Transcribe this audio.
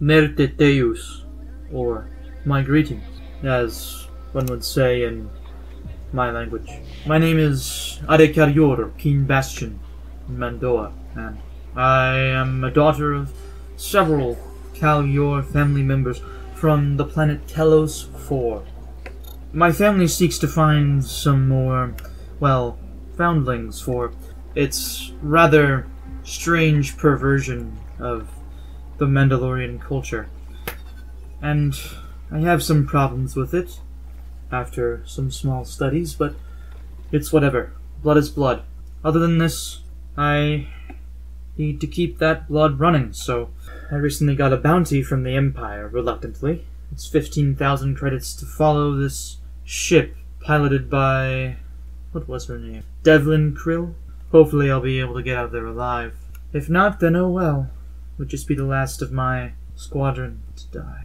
Merte Deus, or my greetings, as one would say in my language. My name is Ahre Calyiu'r King Bastion Mandoa, and I am a daughter of several Calyiu'r family members from the planet Telos 4. My family seeks to find some more, well, foundlings for its rather strange perversion of the Mandalorian culture. And I have some problems with it after some small studies, but it's whatever. Blood is blood. Other than this, I need to keep that blood running, so I recently got a bounty from the Empire, reluctantly. It's 15,000 credits to follow this ship piloted by. What was her name? Devlin Krill? Hopefully, I'll be able to get out of there alive. If not, then oh well. Would just be the last of my squadron to die.